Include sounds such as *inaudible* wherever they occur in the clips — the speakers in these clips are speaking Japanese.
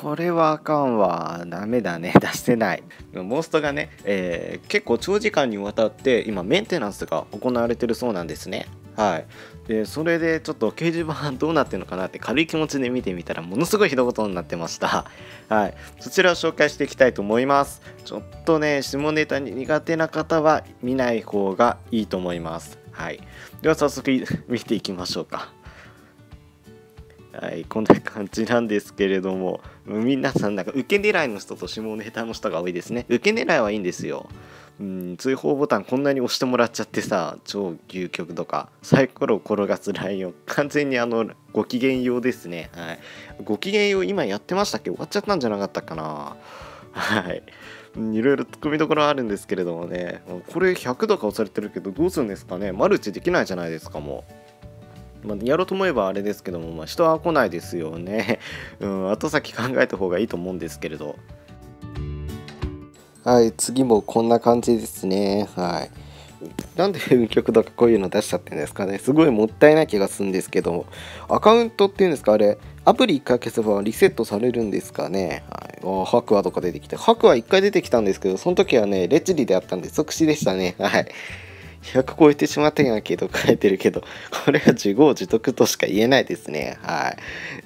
これはあかんわ。ダメだね。*laughs* 出せない。モンストがね、えー、結構長時間にわたって今メンテナンスが行われてるそうなんですね。はい。でそれでちょっと掲示板どうなってるのかなって軽い気持ちで見てみたらものすごいひどいことになってました。はい。そちらを紹介していきたいと思います。ちょっとね下ネタに苦手な方は見ない方がいいと思います。はい。では早速見ていきましょうか。はい、こんな感じなんですけれども、皆さんなんか受け狙いの人と下ネタの人が多いですね。受け狙いはいいんですよ。うん、追放ボタンこんなに押してもらっちゃってさ超究極とかサイコロを転がすラインを完全にあのご機嫌用ですね。はい。ご機嫌用今やってましたっけ？終わっちゃったんじゃなかったかな。はい。いろいろ突っ込みどころあるんですけれどもね。これ100とか押されてるけどどうするんですかね？マルチできないじゃないですかもう、まあ、やろうと思えばあれですけども、まあ、人は来ないですよね、*laughs* うん、後先考えた方がいいと思うんですけれど。はい次もこんな感じですね。はい。なんで *laughs* 運極とかこういうの出しちゃってんですかね。すごいもったいない気がするんですけどアカウントっていうんですかあれ。アプリ1回消せばリセットされるんですかね。はい。ハクワとか出てきて。ハクは1回出てきたんですけどその時はねレチリであったんで即死でしたね。はい。100超えてしまったんやけど書いてるけど *laughs* これは自業自得としか言えないですね。は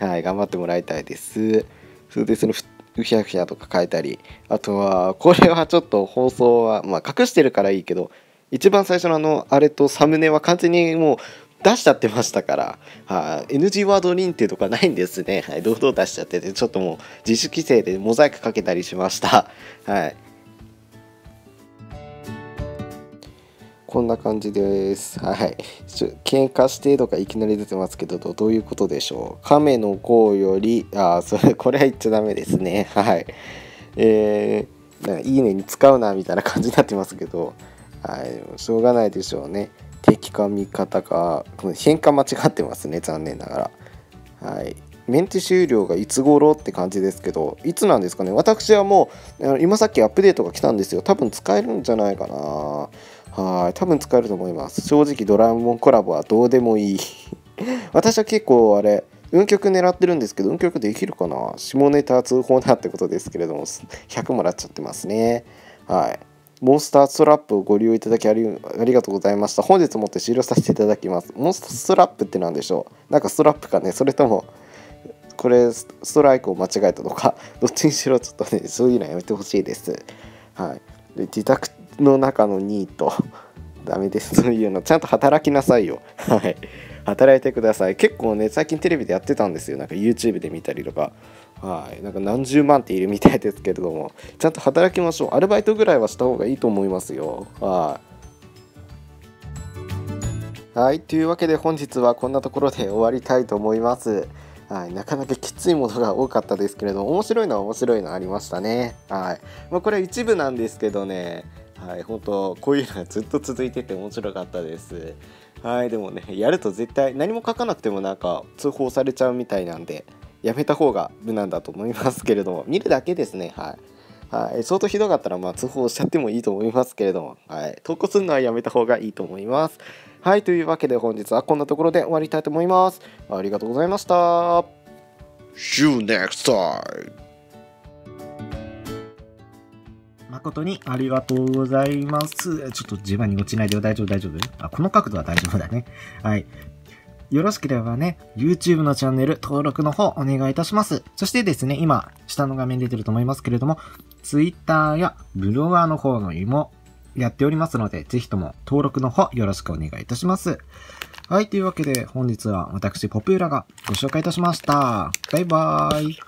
い、はい、頑張ってもらいたいです。そうですねうひゃうひゃとか書いたりあとはこれはちょっと放送はまあ隠してるからいいけど一番最初のあのあれとサムネは完全にもう出しちゃってましたから、はあ、NG ワード認定とかないんですね、はい、堂々出しちゃっててちょっともう自主規制でモザイクかけたりしました。はい。こんな感じです。はい。喧嘩してとかいきなり出てますけど、どういうことでしょう。亀の甲より、あ、それ、これは言っちゃダメですね。はい。えー、なんかいいねに使うなみたいな感じになってますけど、はい。しょうがないでしょうね。敵か味方か、この変化間違ってますね。残念ながら。はい。メンテ終了がいつ頃って感じですけど、いつなんですかね私はもう、今さっきアップデートが来たんですよ。多分使えるんじゃないかな。はい多分使えると思います。正直ドラえもんコラボはどうでもいい。*laughs* 私は結構あれ運曲狙ってるんですけど運曲できるかな？下ネタ通報だってことですけれども100もらっちゃってますね。はい。モンスターストラップをご利用いただきありがとうございました。本日もって終了させていただきます。モンスターストラップって何でしょう？なんかストラップかね？それともこれストライクを間違えたとか？どっちにしろちょっとねそういうのやめてほしいです。はい。で自宅の中のニート。*laughs* ダメです。そういうの。ちゃんと働きなさいよ。*laughs* はい。働いてください。結構ね最近テレビでやってたんですよ。なんか YouTube で見たりとか。はい。なんか何十万っているみたいですけれども。ちゃんと働きましょう。アルバイトぐらいはした方がいいと思いますよ。はい。はい。というわけで本日はこんなところで終わりたいと思います。はい、なかなかきついものが多かったですけれども面白いのは面白いのありましたね。はい。まあ、これは一部なんですけどね。はい本当こういうのがずっと続いてて面白かったですはいでもねやると絶対何も書かなくてもなんか通報されちゃうみたいなんでやめた方が無難だと思いますけれども見るだけですねはいはい、相当ひどかったらまあ通報しちゃってもいいと思いますけれども、はい、投稿するのはやめた方がいいと思います。はい、というわけで本日はこんなところで終わりたいと思います。ありがとうございました。See you next time! 誠にありがとうございます。ちょっと自分に落ちないでよ。大丈夫、大丈夫あ、この角度は大丈夫だね。はい。よろしければね、YouTube のチャンネル登録の方お願いいたします。そしてですね、今、下の画面出てると思いますけれども、Twitter やブロガーの方のもやっておりますので、ぜひとも登録の方よろしくお願いいたします。はい、というわけで本日は私、ポプーラがご紹介いたしました。バイバーイ。